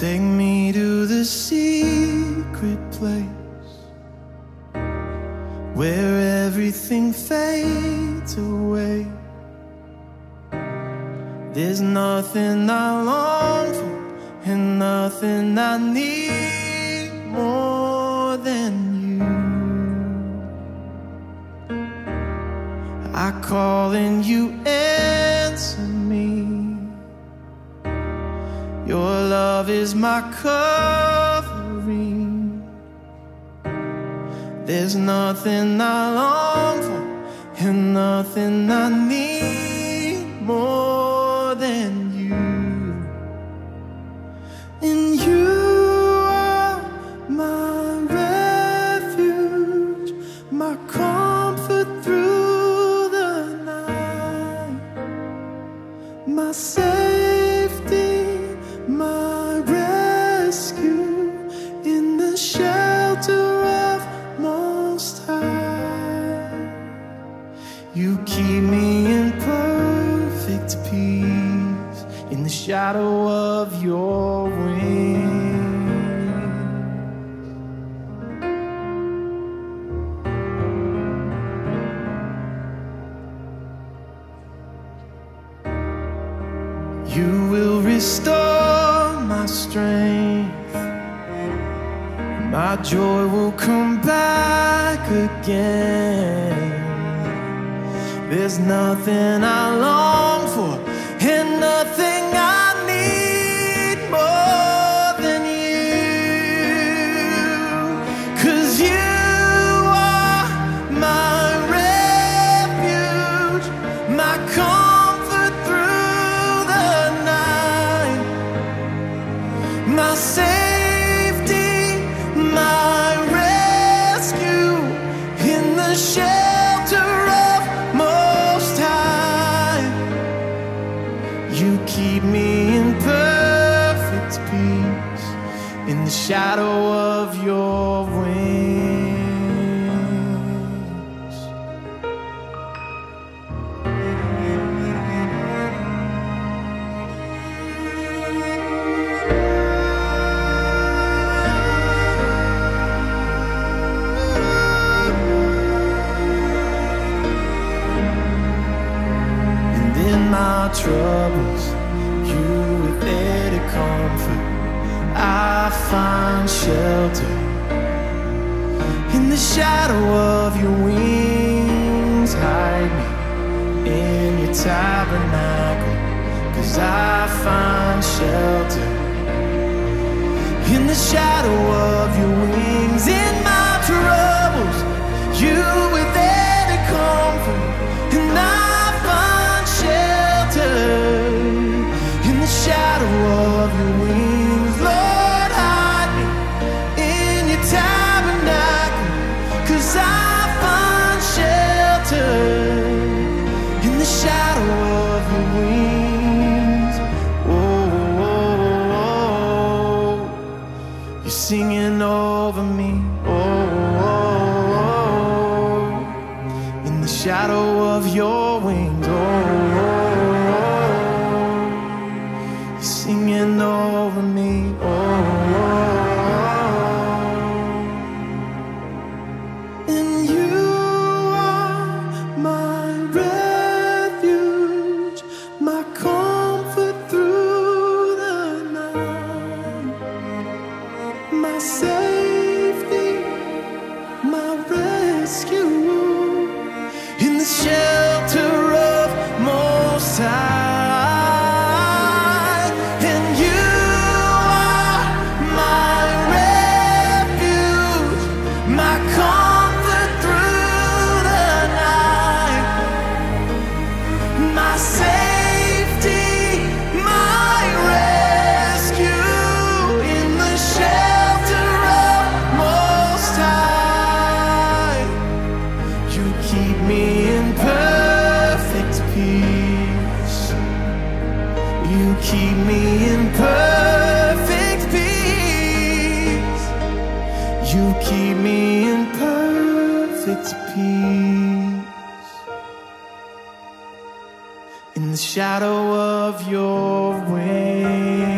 Take me to the secret place where everything fades away. There's nothing I long for and nothing I need more than you. I call and you answer love is my covering. There's nothing I long for and nothing I need perfect peace in the shadow of your wings. You will restore my strength. My joy will come back again. There's nothing I long for. And nothing I need more than you. Cause you are my refuge, my comfort through the night, my safety, my rescue in the shelter in the shadow of your wings. And in my troubles, you with there to comfort. I find shelter in the shadow of your wings. Hide me in your tabernacle, cause I find shelter in the shadow of your wings. Shadow of your wings. Oh, oh, oh, oh. you're singing over me. You keep me in perfect peace. You keep me in perfect peace in the shadow of your wings.